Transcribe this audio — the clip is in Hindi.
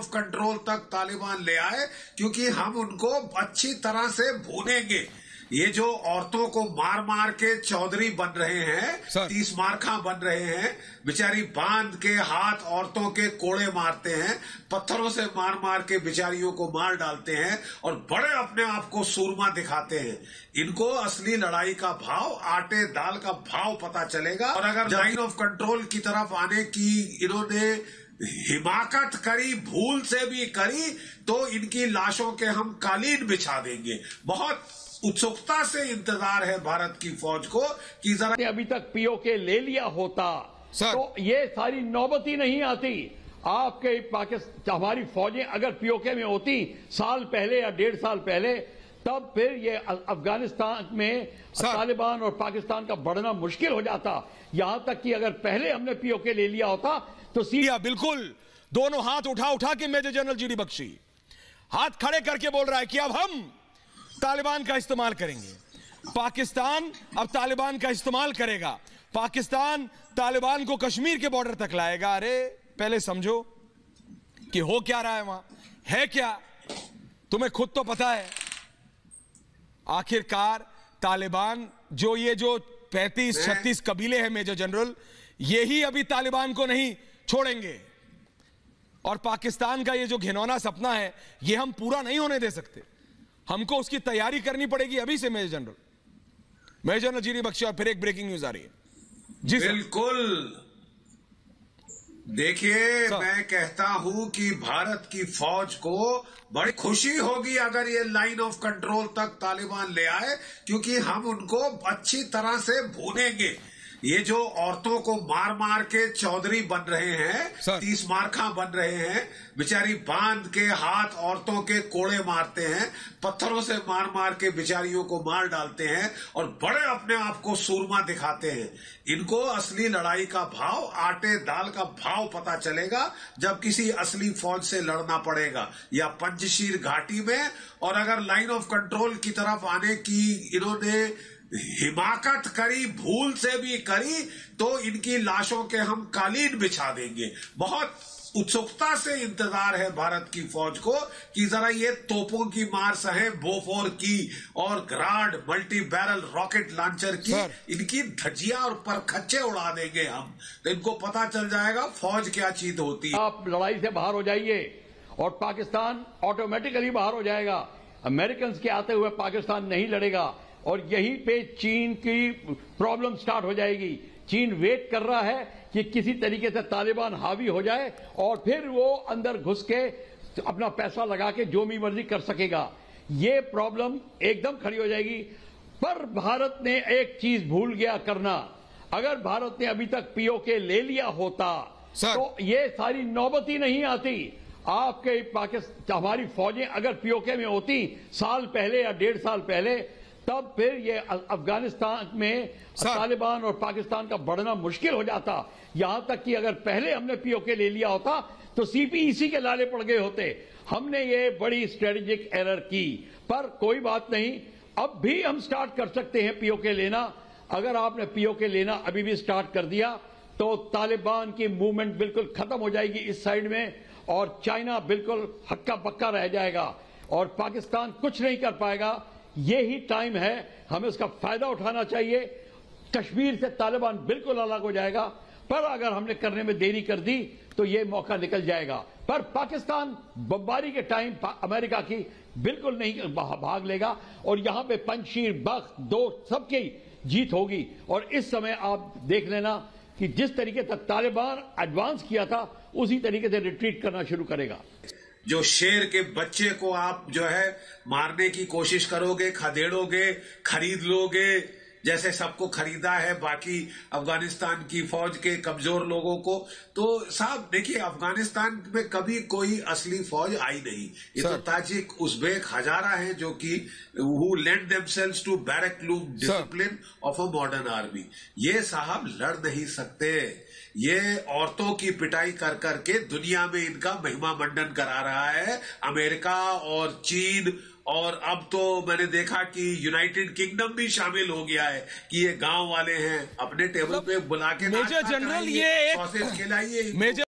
ऑफ़ कंट्रोल तक तालिबान ले आए क्योंकि हम उनको अच्छी तरह से भूनेंगे ये जो औरतों को मार मार के चौधरी बन रहे हैं। तीस मारखा बन रहे हैं बेचारी बाँध के हाथ औरतों के कोड़े मारते हैं पत्थरों से मार मार के बेचारियों को मार डालते हैं और बड़े अपने आप को सूरमा दिखाते हैं। इनको असली लड़ाई का भाव आटे दाल का भाव पता चलेगा। और अगर लाइन ऑफ़ कंट्रोल की तरफ़ आने की इन्होंने हिमाकत करी भूल से भी करी तो इनकी लाशों के हम कालीन बिछा देंगे। बहुत उत्सुकता से इंतज़ार है भारत की फौज को कि जरा अभी तक पीओके ले लिया होता। सर। तो ये सारी नौबत ही नहीं आती। आपके पाकिस्तान हमारी फौजें अगर पीओके में होती साल पहले या डेढ़ साल पहले तब फिर ये अफ़गानिस्तान में तालिबान और पाकिस्तान का बढ़ना मुश्किल हो जाता। यहाँ तक कि अगर पहले हमने पीओके ले लिया होता तो सी किया बिल्कुल। दोनों हाथ उठा उठा के मेजर जनरल जीडी बख्शी। हाथ खड़े करके बोल रहा है कि अब हम तालिबान का इस्तेमाल करेंगे। पाकिस्तान अब तालिबान का इस्तेमाल करेगा। पाकिस्तान तालिबान को कश्मीर के बॉर्डर तक लाएगा। अरे पहले समझो कि हो क्या रहा है वहाँ? है क्या? तुम्हें खुद तो पता है। आखिरकार तालिबान जो ये जो 35 36 कबीले हैं मेजर जनरल यही अभी तालिबान को नहीं छोड़ेंगे। और पाकिस्तान का ये जो घिनौना सपना है ये हम पूरा नहीं होने दे सकते। हमको उसकी तैयारी करनी पड़ेगी अभी से मेजर जनरल। मेजर जनरल जीरी बख्शी और फिर एक ब्रेकिंग न्यूज़ आ रही है। जी बिल्कुल। देखिए मैं कहता हूँ कि भारत की फौज को बड़ी खुशी होगी अगर ये लाइन ऑफ़ कंट्रोल तक तालिबान ले आए क्योंकि हम उनको अच्छी तरह से भूनेंगे ये जो औरतों को मार मार के चौधरी बन रहे हैं। तीस मारखा बन रहे हैं बेचारी बाँध के हाथ औरतों के कोड़े मारते हैं पत्थरों से मार मार के बेचारियों को मार डालते हैं और बड़े अपने आप को सूरमा दिखाते हैं इनको असली लड़ाई का भाव आटे दाल का भाव पता चलेगा जब किसी असली फौज से लड़ना पड़ेगा या पंचशीर घाटी में और अगर लाइन ऑफ़ कंट्रोल की तरफ़ आने की इन्होंने हिमाकत करी भूल से भी करी तो इनकी लाशों के हम कालीन बिछा देंगे। बहुत उत्सुकता से इंतज़ार है भारत की फौज को कि जरा ये तोपों की मार सहे बोफोर की और Grad multi barrel rocket launcher की इनकी धज्जियाँ और परखच्चे उड़ा देंगे हम। तो इनको पता चल जाएगा फौज क्या चीज़ होती है। आप लड़ाई से बाहर हो जाइए और पाकिस्तान ऑटोमेटिकली बाहर हो जाएगा। अमेरिकन के आते हुए पाकिस्तान नहीं लड़ेगा। और यहीं पे चीन की प्रॉब्लम स्टार्ट हो जाएगी। चीन वेट कर रहा है कि किसी तरीके से तालिबान हावी हो जाए और फिर वो अंदर घुस के अपना पैसा लगा के जो भी मर्ज़ी कर सकेगा। ये प्रॉब्लम एकदम खड़ी हो जाएगी। पर भारत ने एक चीज़ भूल गया करना। अगर भारत ने अभी तक पीओके ले लिया होता। तो ये सारी नौबत ही नहीं आती। आपके पाकिस्तान हमारी फौजें अगर पीओके में होती साल पहले या डेढ़ साल पहले तब फिर ये अफ़गानिस्तान में तालिबान और पाकिस्तान का बढ़ना मुश्किल हो जाता। यहाँ तक कि अगर पहले हमने पीओके ले लिया होता तो सीपीईसी के लाले पड़ गए होते। हमने ये बड़ी स्ट्रेटेजिक एरर की। पर कोई बात नहीं अब भी हम स्टार्ट कर सकते हैं पीओके लेना। अगर आपने पीओके लेना अभी भी स्टार्ट कर दिया तो तालिबान की मूवमेंट बिल्कुल खत्म हो जाएगी इस साइड में और चाइना बिल्कुल हक्का पक्का रह जाएगा और पाकिस्तान कुछ नहीं कर पाएगा। ये ही टाइम है, हमें उसका फ़ायदा उठाना चाहिए। कश्मीर से तालिबान बिल्कुल अलग हो जाएगा। पर अगर हमने करने में देरी कर दी तो ये मौका निकल जाएगा। पर पाकिस्तान बमबारी के टाइम अमेरिका की बिल्कुल नहीं भाग लेगा। और यहाँ पे पंचशीर, बख्त दो सबकी जीत होगी। और इस समय आप देख लेना कि जिस तरीके से तालिबान एडवांस किया था, उसी तरीके से रिट्रीट करना शुरू करेगा। जो शेर के बच्चे को आप जो है मारने की कोशिश करोगे, खदेड़ोगे, खरीद लोगे जैसे सबको खरीदा है बाकी अफ़गानिस्तान की फौज के कमज़ोर लोगों को तो साहब देखिए अफ़गानिस्तान में कभी कोई असली फौज आई नहीं। ये तो ताजिक उज्बेक हजारा है जो कि who lend themselves to barrack room discipline of a modern army ये साहब लड़ नहीं सकते। ये औरतों की पिटाई कर करके दुनिया में इनका महिमा मंडन करा रहा है। अमेरिका और चीन और अब तो मैंने देखा कि यूनाइटेड किंगडम भी शामिल हो गया है कि ये गाँव वाले हैं अपने टेबल पे बुला के मेजर जनरल, ये एक- खिलाइए मेजर